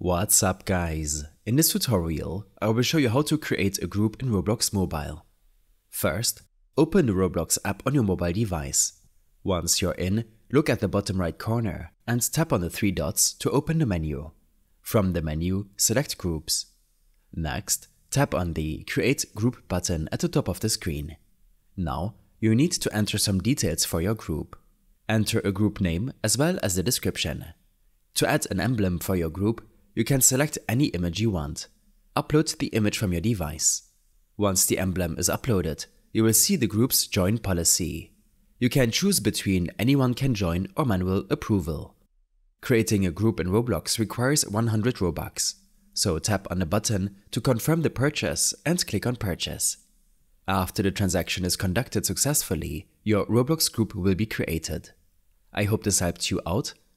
What's up guys? In this tutorial, I will show you how to create a group in Roblox Mobile. First, open the Roblox app on your mobile device. Once you're in, look at the bottom right corner and tap on the three dots to open the menu. From the menu, select Groups. Next, tap on the Create Group button at the top of the screen. Now, you need to enter some details for your group. Enter a group name as well as the description. To add an emblem for your group, you can select any image you want. Upload the image from your device. Once the emblem is uploaded, you will see the group's join policy. You can choose between anyone can join or manual approval. Creating a group in Roblox requires 100 Robux, so tap on the button to confirm the purchase and click on purchase. After the transaction is conducted successfully, your Roblox group will be created. I hope this helped you out